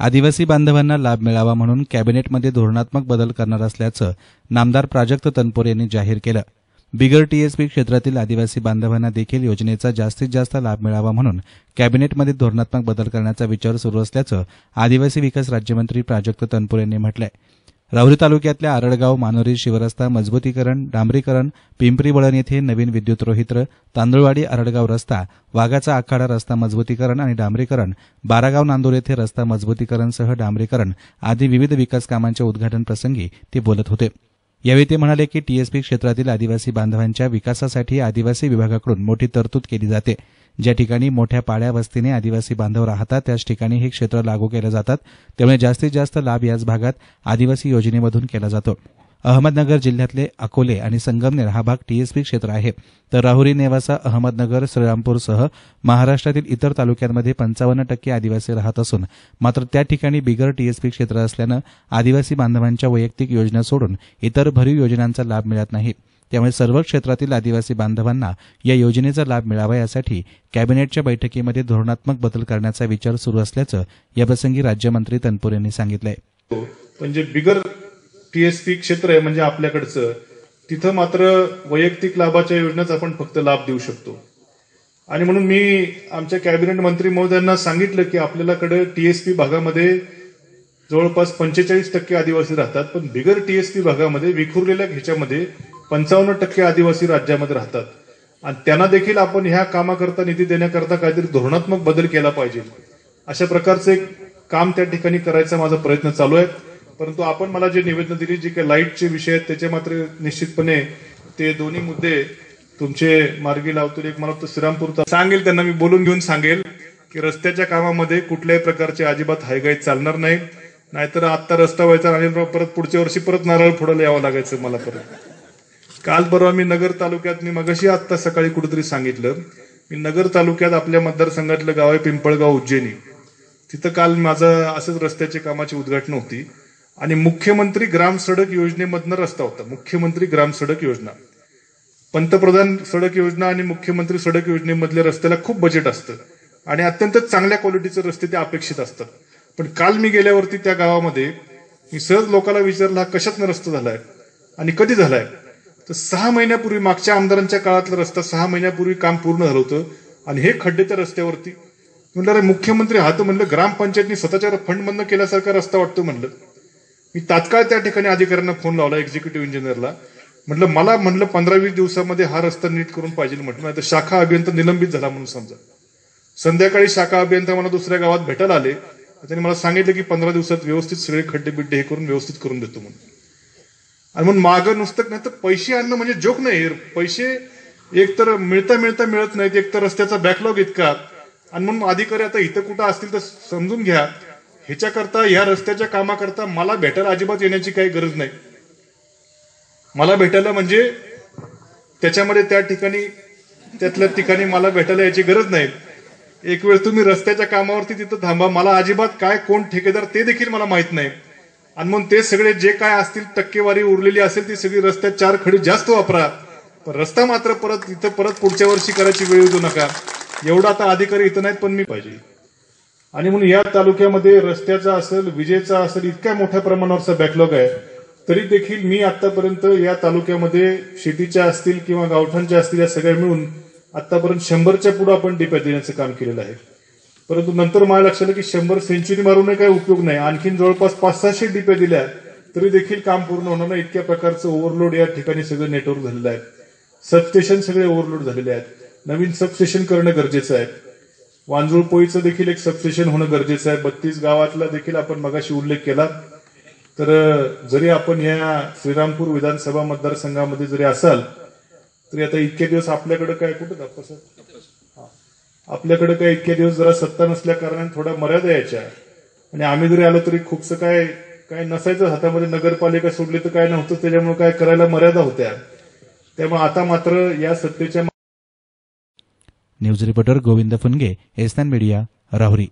आदिवासी बांधवांना लाभ मिळावा म्हणून कॅबिनेटमध्ये धोरणात्मक बदल करणार असल्याचं नामदार प्राजक्त तनपुर यांनी जाहीर केलं. बिगर टीएसपी क्षेत्रातील आदिवासी बांधवांना देखील योजनेचा जास्तीत जास्त लाभ मिळावा म्हणून कॅबिनेटमध्ये धोरणात्मक बदल करण्याचा विचार सुरू असल्याचं आदिवासी विकास राज्यमंत्री प्राजक्त तनपुरे यांनी म्हटलं आहे राहुरी तालुक्यातल्या आरडगाव मानोरी शिवरस्ता मजबूतीकरण डांबरीकरण पिंपरी वळण येथे नवीन विद्युत रोहित्र तांदुळवाडी आरडगाव रस्ता वाघाचा आखाडा रस्ता मजबूतीकरण आणि डांबरीकरण बारागाव नांदूर येथे रस्ता मजबूतीकरणसह डांबरीकरण आदी विविध विकास कामांच्या उद्घाटनप्रसंगी ते बोलत होते. यावेळी ते म्हणाले की टीएसपी क्षेत्रातील आदिवासी बांधवांच्या विकासासाठी आदिवासी विभागाकडून मोठी तरतूद केली जाते. ज्या ठिकाणी मोठ्या पाड्या वस्तीने आदिवासी बांधव राहतात त्याच ठिकाणी हे क्षेत्र लागू केले जातात. त्यामुळे जास्तीत जास्त लाभ याच भागात आदिवासी योजनेमधून केला जातो. अहमदनगर जिल्ह्यातले अकोले आणि संगमनेर हा भाग टीएसपी क्षेत्र आहे. तर राहुरी नेवासा अहमदनगर श्रीरामपूरसह महाराष्ट्रातील इतर तालुक्यांमध्ये पंचावन्न टक्के आदिवासी राहत असून मात्र त्या ठिकाणी बिगर टीएसपी क्षेत्र असल्यानं आदिवासी बांधवांच्या वैयक्तिक योजना सोडून इतर भरीव योजनांचा लाभ मिळत नाही. त्यामुळे सर्व क्षेत्रातील आदिवासी बांधवांना या योजनेचा लाभ मिळावा यासाठी कॅबिनेटच्या बैठकीमध्ये धोरणात्मक बदल करण्याचा विचार सुरू असल्याचं याप्रसंगी राज्यमंत्री तनपूर यांनी सांगितलंय. म्हणजे बिगर टीएसपी क्षेत्र आहे म्हणजे आपल्याकडचं तिथं मात्र वैयक्तिक लाभाच्या योजनेच आपण फक्त लाभ देऊ शकतो. आणि म्हणून मी आमच्या कॅबिनेट मंत्री महोदयांना सांगितलं की आपल्याकडे टीएसपी भागामध्ये जवळपास पंचेचाळीस टक्के आदिवासी राहतात पण बिगर टीएसपी भागामध्ये विखुरलेल्या ह्याच्यामध्ये पंचावन्न टक्के आदिवासी राज्यामध्ये राहतात. आणि त्यांना देखील आपण ह्या कामाकरता निधी देण्याकरता काहीतरी धोरणात्मक बदल केला पाहिजे. अशा प्रकारचं एक काम त्या ठिकाणी करायचा माझा प्रयत्न चालू आहे. परंतु आपण मला जे निवेदन दिली जे काही लाईटचे विषय आहेत त्याचे मात्र निश्चितपणे ते दोन्ही मुद्दे तुमचे मार्गी लावतील. एक मला वाटतं श्रीरामपूरचा सांगेल त्यांना मी बोलून घेऊन सांगेल की रस्त्याच्या कामामध्ये कुठल्याही प्रकारचे अजिबात हायगाई चालणार नाही. नाहीतर आत्ता रस्ता व्हायचा आणि परत पुढच्या वर्षी परत नारळ फोडायला यावं लागायचं मला परत. काल परवा मी नगर तालुक्यात मी मगाशी आत्ता सकाळी कुठेतरी सांगितलं मी नगर तालुक्यात आपल्या मतदारसंघातलं गाव आहे पिंपळगाव उज्जैनी. तिथं काल माझं असंच रस्त्याची कामाची उद्घाटन होती. आणि मुख्यमंत्री ग्राम सडक योजनेमधनं रस्ता होता. मुख्यमंत्री ग्राम सडक योजना. पंतप्रधान सडक योजना आणि मुख्यमंत्री सडक योजनेमधल्या रस्त्याला खूप बजेट असतं. आणि अत्यंत चांगल्या क्वालिटीचे रस्ते ते अपेक्षित असतात. पण काल मी गेल्यावरती त्या गावामध्ये मी सहज लोकांना विचारला हा कशातनं रस्ता झालाय? आणि कधी झालाय? तर सहा महिन्यापूर्वी मागच्या आमदारांच्या काळातला रस्ता सहा महिन्यापूर्वी काम पूर्ण झालं होतं. आणि हे खड्डे त्या रस्त्यावरती. म्हणलं अरे मुख्यमंत्री हा तर म्हणलं ग्रामपंचायतनी स्वतःच्या फंडमधनं केल्यासारखा रस्ता वाटतो म्हणलं. मी तात्काळ त्या ठिकाणी अधिकाऱ्यांना फोन लावला एक्झिक्युटिव्ह इंजिनियरला म्हटलं मला म्हटलं पंधरा वीस दिवसामध्ये हा रस्ता नीट करून पाहिजे म्हटलं. नाही तर शाखा अभियंता निलंबित झाला म्हणून समजा. संध्याकाळी शाखा अभियंता मला दुसऱ्या गावात भेटायला आले. त्यांनी मला सांगितलं की पंधरा दिवसात व्यवस्थित सगळे खड्डे बिड्डे हे करून व्यवस्थित करून देतो म्हणून. आणि म्हणून मागं नुसतं नाही तर पैसे आणणं म्हणजे जोक नाही. पैसे एक तर मिळता मिळता मिळत नाहीत. एक तर रस्त्याचा बॅकलॉग इतका. आणि म्हणून अधिकारी आता इथं कुठं असतील तर समजून घ्या. ह्याच्याकरता या रस्त्याच्या कामाकरता मला भेटायला अजिबात येण्याची काही गरज नाही. मला भेटायला म्हणजे त्याच्यामध्ये त्या ठिकाणी त्यातल्या ठिकाणी मला भेटायला याची गरज नाही. एक वेळ तुम्ही रस्त्याच्या कामावरती तिथं थांबा. मला अजिबात काय कोण ठेकेदार ते देखील मला माहीत नाही. आणि मग ते सगळे जे काय असतील टक्केवारी उरलेली असेल ती सगळी रस्त्यात चार खडी जास्त वापरा. पण रस्ता मात्र परत इथं परत पुढच्या वर्षी करायची वेळ येऊ नका. एवढा आता अधिकारी इथं नाहीत पण मी पाहिजे. आणि म्हणून या तालुक्यामध्ये रस्त्याचा असेल विजेचा असेल इतक्या मोठ्या प्रमाणावरचा बॅकलॉग आहे. तरी देखील मी आतापर्यंत या तालुक्यामध्ये शेतीच्या असतील किंवा गावठांच्या असतील या सगळ्या मिळून आतापर्यंत शंभरच्या पुढे आपण डिप्या देण्याचं काम केलेलं आहे. परंतु नंतर मला लक्षात आलं की शंभर सेंचुरी मारून काही उपयोग नाही. आणखीन जवळपास पाच सहाशे डिप्या दिल्या तरी देखील काम पूर्ण होणार नाही. इतक्या प्रकारचं ओव्हरलोड या ठिकाणी सगळं नेटवर्क झालेलं आहे. सबस्टेशन सगळे ओव्हरलोड झालेले आहेत. नवीन सबस्टेशन करणं गरजेचं आहे. वांजुळ पोळीचं देखील एक सबस्टेशन होणं गरजेचं आहे. बत्तीस गावातला देखील आपण मगाशी उल्लेख केला. तर जरी आपण या श्रीरामपूर विधानसभा मतदारसंघामध्ये जरी असाल तरी आता इतके दिवस आपल्याकडे काय कुठं दाखवा सर? आपल्याकडे काय इतके दिवस जरा सत्ता नसल्या कारणाने थोड्या मर्यादा यायच्या. आणि आम्ही जरी आलो तरी खूपसं काय काय नसायचं हातामध्ये नगरपालिका सोडली तर काय नव्हतं त्याच्यामुळे काय करायला मर्यादा होत्या. त्यामुळे आता मात्र या सत्तेच्या न्यूज रिपोर्टर गोविंद फुनगे एसनान मीडिया राहुरी.